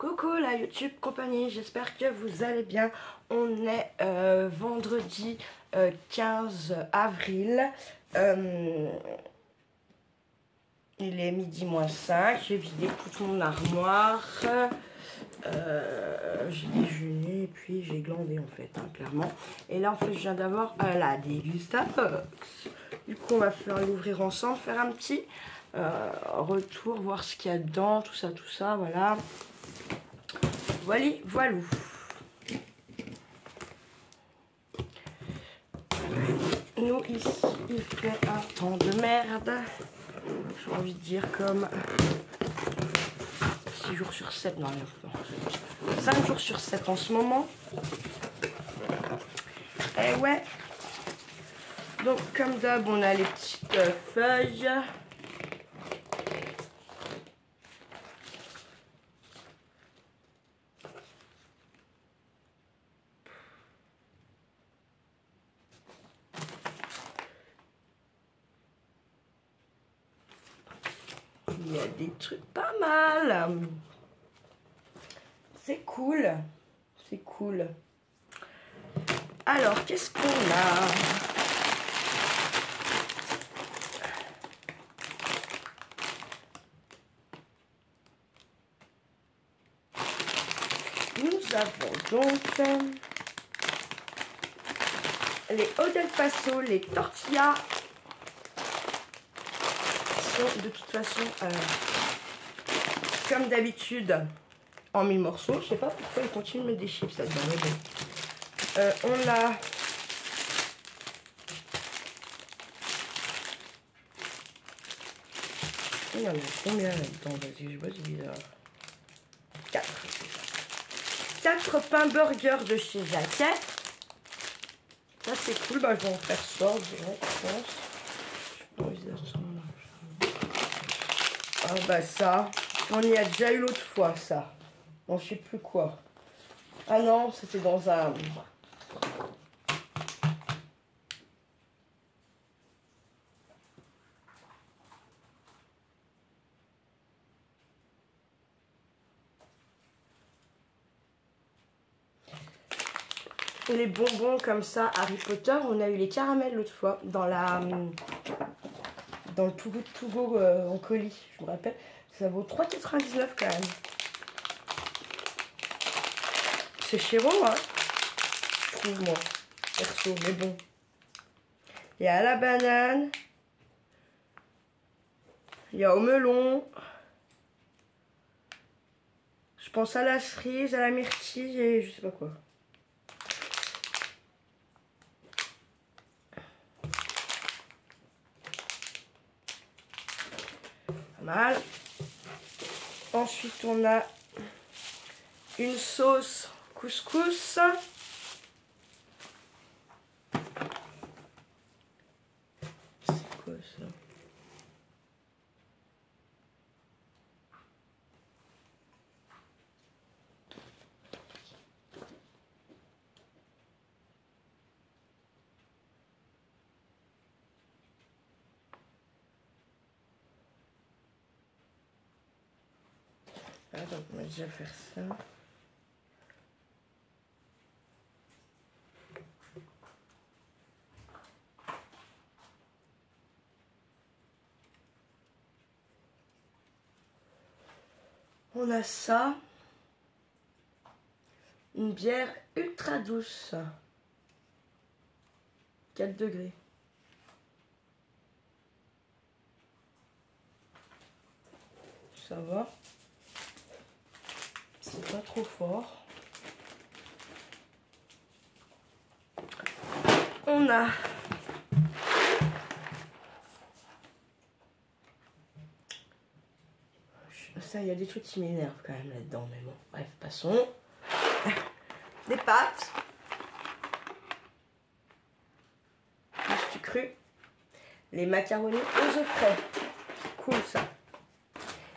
Coucou la YouTube compagnie, j'espère que vous allez bien. On est euh, vendredi 15 euh, avril. Euh, il est midi moins 5. J'ai vidé toute mon armoire. j'ai déjeuné et puis j'ai glandé en fait, hein, clairement. Et là en fait je viens d'avoir la dégustabox. Du coup on va faire l'ouvrir ensemble, faire un petit retour, voir ce qu'il y a dedans, tout ça, tout ça, voilà. Voilà, voilou. Nous, ici, il fait un temps de merde. J'ai envie de dire comme 6 jours sur 7. Non, non, 5 jours sur 7 en ce moment. Et eh ouais. Donc, comme d'hab, on a les petites feuilles. Il y a trucs pas mal. C'est cool. C'est cool. Alors, qu'est-ce qu'on a? Nous avons donc les Odel Paso, les tortillas de toute façon, euh, comme d'habitude, en mille morceaux. Je sais pas pourquoi ils continuent de mettre des chips là-dedans. Euh, on a Il combien là-dedans? Vas-y, je vois, c'est bizarre. 4. 4 pains burgers de chez Jacquet. Ça, c'est cool. Bah, je vais en faire ça, je pense. Je sais pas ah bah ça, on y a déjà eu l'autre fois ça. Bon, je sais plus quoi. Ah non, c'était dans un... les bonbons comme ça Harry Potter, on a eu les caramels l'autre fois dans la dans le Togo euh, en colis, je me rappelle. Ça vaut 3,99 quand même. C'est cher, hein, je trouve moi, perso, mais bon. Il y a la banane. Il y au melon. Je pense à la cerise, à la myrtille et je sais pas quoi. Ensuite, on a une sauce couscous. C'est quoi ça donc on va déjà faire ça. On a ça. Une bière ultra douce. 4 degrés. Ça va pas trop fort. On a ça, il y a des trucs qui m'énervent quand même là-dedans, mais bon, bref, passons. Des pâtes. Du cru? Les macaronis aux œufs frais. Cool ça.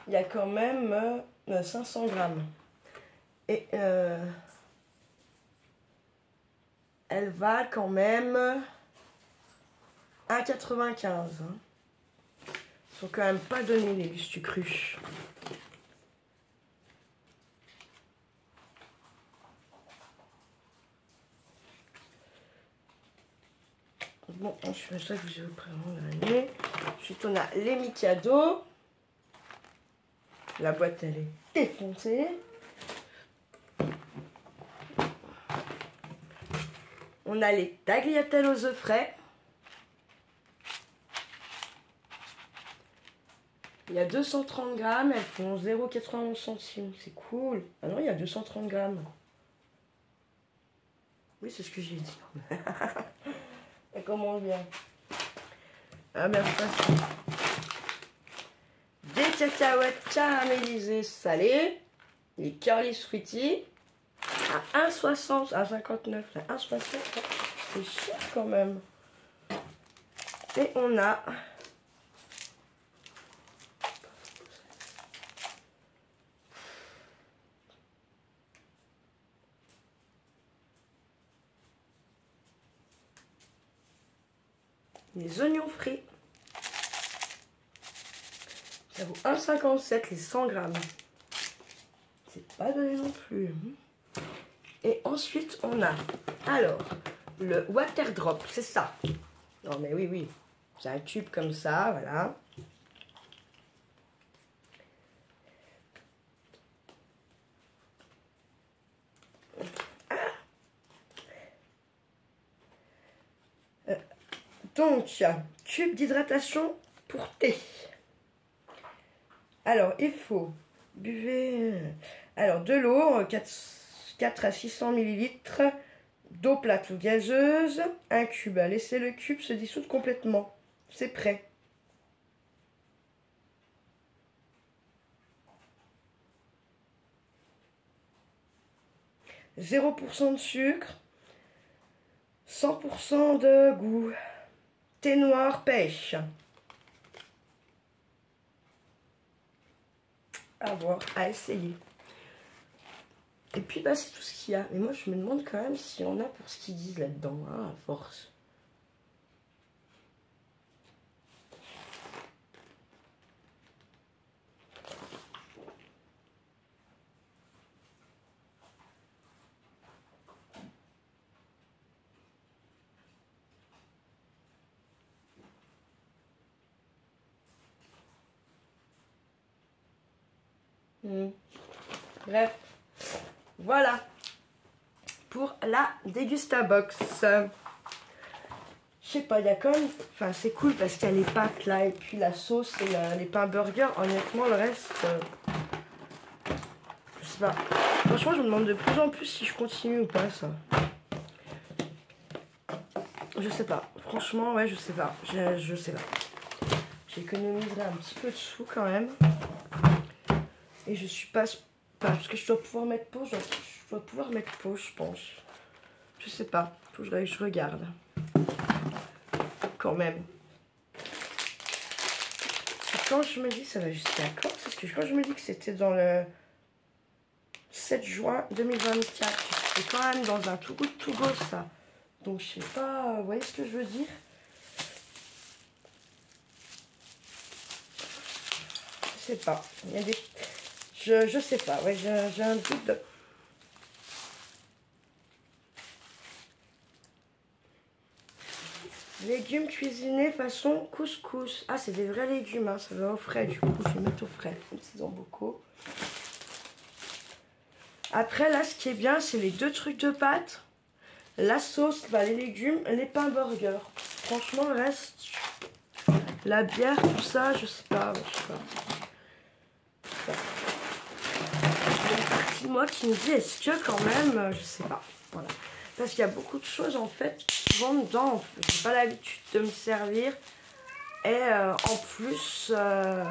Il y a quand même 500 euh, grammes. Et euh, elle va quand même à 95. Ils sont quand même pas donnés les lustres crus. Bon, ensuite, ça que je vais prendre l'année. Ensuite, on a les Mikado. La boîte, elle est défoncée. On a les tagliatelles aux œufs frais. Il y a 230 grammes, elles font 0,91 centimes. C'est cool. Ah non, il y a 230 grammes. Oui, c'est ce que j'ai dit. Et comment bien Ah, merci. Des cacahuètes caramélisées salées. Les curly sweeties. À 1,60. À 59. À 1,60. C'est cher quand même. Et on a les oignons frits. Ça vaut 1,57 les 100 grammes. C'est pas donné non plus. Hein. Et ensuite, on a alors le water drop, c'est ça. Non mais oui, oui. C'est un tube comme ça, voilà. Donc, tube d'hydratation pour thé. Alors, il faut buvez alors de l'eau 4, à 600 ml d'eau plate ou gazeuse, un cube. Laissez le cube se dissoudre complètement. C'est prêt. « 0% de sucre, 100% de goût. Thé noir pêche. À voir, à essayer. Et puis, bah, c'est tout ce qu'il y a. Mais moi, je me demande quand même si on a pour ce qu'ils disent là-dedans, hein, à force. Hmm. Bref, voilà pour la Dégustabox. Je sais pas, il y a quand même... Enfin, c'est cool parce qu'il y a les pâtes là, et puis la sauce et les pains burgers. Honnêtement, le reste... Euh, je sais pas. Franchement, je me demande de plus en plus si je continue ou pas, ça. Je sais pas. Franchement, ouais, je sais pas. Je, je sais pas. J'économiserai un petit peu de sous quand même. Et je suis pas... Parce que je dois pouvoir mettre pause. Je dois pouvoir mettre pause, je pense. Je sais pas. Que je regarde. Quand même. quand je me dis ça va jusqu'à quand Parce que quand je me dis que c'était dans le 7 juin 2024, c'est quand même dans un tout good to go ça. Donc je sais pas, vous voyez ce que je veux dire? Je sais pas. Il y a des je, je sais pas, ouais, j'ai un doute. Légumes cuisinés façon couscous. Ah, c'est des vrais légumes, hein, ça va au frais du coup. Je vais mettre au frais, ils ont beaucoup. Après, là, ce qui est bien, c'est les deux trucs de pâte. La sauce, bah, les légumes, les pains burger. Franchement, reste, la bière, tout ça, je je sais pas. Moi qui me dit est-ce que quand même, euh, je sais pas. Voilà. Parce qu'il y a beaucoup de choses en fait qui vont dedans. J'ai pas l'habitude de me servir. Et euh, en plus, euh,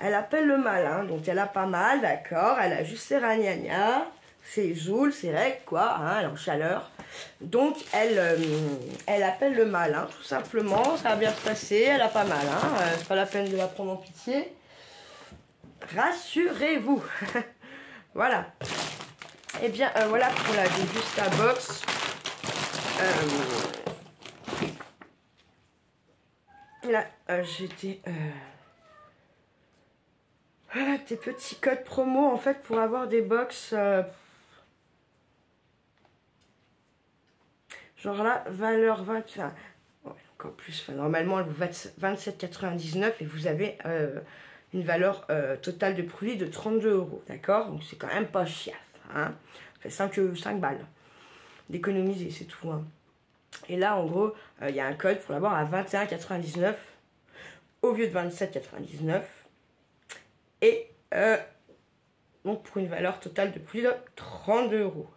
elle appelle le mal, hein. donc elle a pas mal, d'accord. Elle a juste ses ragnagnas, ses joules, ses règles, quoi, hein, elle est en chaleur. Donc, elle, euh, elle appelle le mal, hein, tout simplement. Ça va bien se passer, elle a pas mal. Hein, euh, c'est pas la peine de la prendre en pitié. Rassurez-vous. voilà. Et eh bien, euh, voilà pour la Dégusta Box. là, j'étais... Ah, tes petits codes promo en fait pour avoir des box. Genre là, valeur 20. encore plus. normalement, elle vous va 27,99 et vous avez euh, une valeur euh, totale de produit de 32 euros. D'accord? Donc c'est quand même pas cher. Hein ça fait 5, 5 balles d'économiser, c'est tout. Hein. Et là, en gros, il y a un code pour l'avoir à 21,99 au lieu de 27,99. Et euh, donc pour une valeur totale de plus de 32 euros.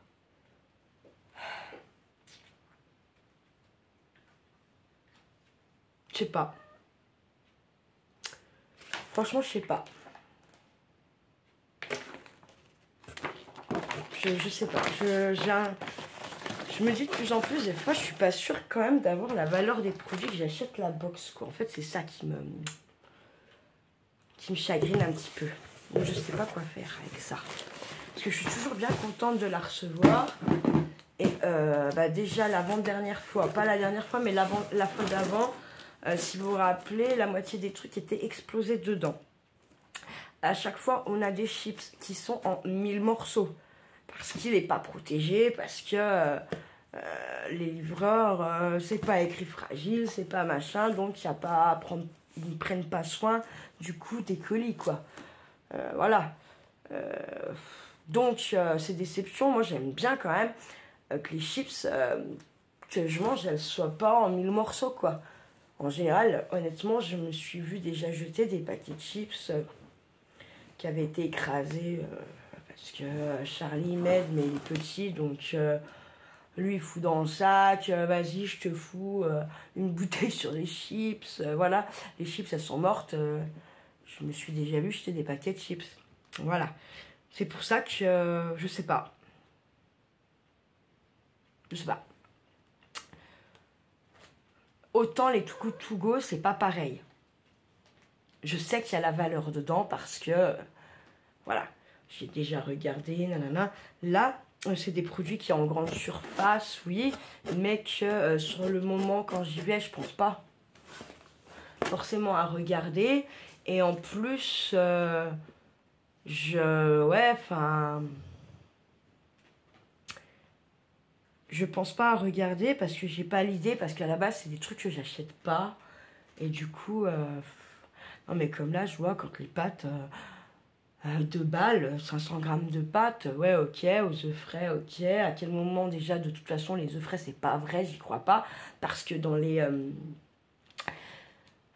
Je sais pas. Franchement, je sais pas. Je, je sais pas. Je, je me dis de plus en plus, des fois, je suis pas sûre quand même d'avoir la valeur des produits que j'achète la box. Quoi. En fait, c'est ça qui me qui me chagrine un petit peu. Donc je sais pas quoi faire avec ça. Parce que je suis toujours bien contente de la recevoir. Et euh, bah déjà l'avant-dernière fois, pas la dernière fois, mais la fois d'avant, euh, si vous vous rappelez, la moitié des trucs étaient explosés dedans. À chaque fois, on a des chips qui sont en mille morceaux. Parce qu'il n'est pas protégé, parce que euh, les livreurs, c'est pas écrit fragile, c'est pas machin, donc n'y a pas ils ne prennent pas soin du coup des colis, quoi. Euh, voilà. Euh, donc, euh, ces déceptions, moi j'aime bien quand même que les chips que je mange, elles soient pas en mille morceaux, quoi. En général, honnêtement, je me suis vu déjà jeter des paquets de chips qui avaient été écrasés parce que Charlie m'aide, mais il est petit, donc lui, il fout dans le sac, euh, vas-y, je te fous euh, une bouteille sur les chips. Euh, voilà, les chips, elles sont mortes. je me suis déjà vu jeter des paquets de chips. Voilà. C'est pour ça que je sais pas. Je sais pas. Autant les Good To Go, c'est pas pareil. Je sais qu'il y a la valeur dedans parce que, voilà, j'ai déjà regardé, nanana. Là, euh, c'est des produits qui ont en grande surface, oui, mais que euh, sur le moment, quand j'y vais, je pense pas forcément à regarder. Et en plus, euh, je. Ouais, enfin. Je pense pas à regarder parce que j'ai pas l'idée, parce qu'à la base, c'est des trucs que j'achète pas. Et du coup. non, mais comme là, je vois quand les pâtes euh, deux balles, 500 grammes de pâtes, ouais, ok, aux œufs frais, ok. À quel moment déjà, de toute façon, les œufs frais, c'est pas vrai, j'y crois pas. Parce que dans les. Euh,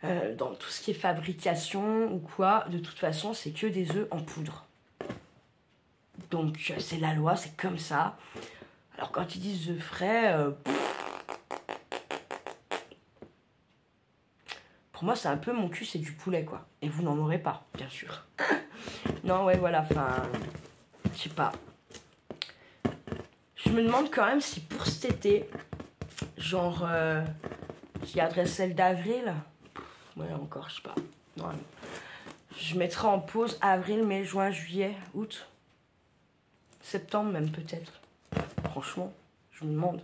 euh, dans tout ce qui est fabrication ou quoi, de toute façon, c'est que des œufs en poudre. Donc, c'est la loi, c'est comme ça. Alors, quand ils disent frais, pour moi, c'est un peu mon cul, c'est du poulet, quoi. Et vous n'en aurez pas, bien sûr. Non, ouais, voilà, enfin, je sais pas. Je me demande quand même si pour cet été, genre, euh, j'y adresse celle d'avril. Ouais, encore, je sais pas. Non, je mettrai en pause avril, mai, juin, juillet, août, septembre même peut-être. Franchement, je me demande.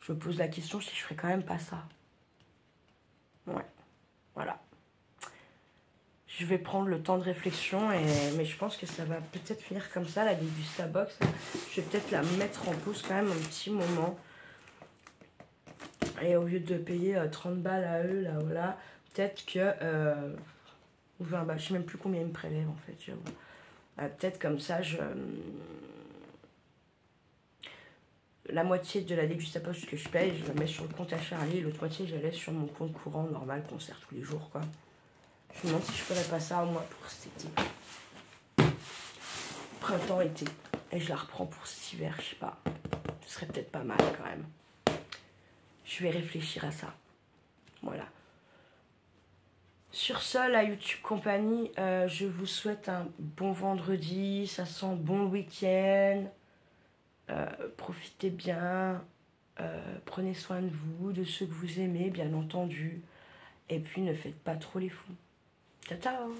Je me pose la question si je ferais quand même pas ça. Ouais, voilà je vais prendre le temps de réflexion, et, mais je pense que ça va peut-être finir comme ça, la Dégusta Box. Je vais peut-être la mettre en pause quand même un petit moment. Et au lieu de payer 30 euh, balles à eux, là, voilà, peut-être que... Euh, ou 20 balles, je sais même plus combien ils me prélèvent en fait. Euh, peut-être comme ça, je... La moitié de la Dégusta Box que je paye, je la mets sur le compte à Charlie, l'autre moitié, je la laisse sur mon compte courant normal qu'on sert tous les jours, quoi. Je me demande si je ferais pas ça au moins pour cet été. Printemps, été. Et je la reprends pour cet hiver, je sais pas. Ce serait peut-être pas mal quand même. Je vais réfléchir à ça. Voilà. Sur ce, la YouTube Compagnie, euh, je vous souhaite un bon vendredi. Ça sent bon week-end. Euh, profitez bien. Euh, prenez soin de vous, de ceux que vous aimez, bien entendu. Et puis ne faites pas trop les fous. Ciao, ciao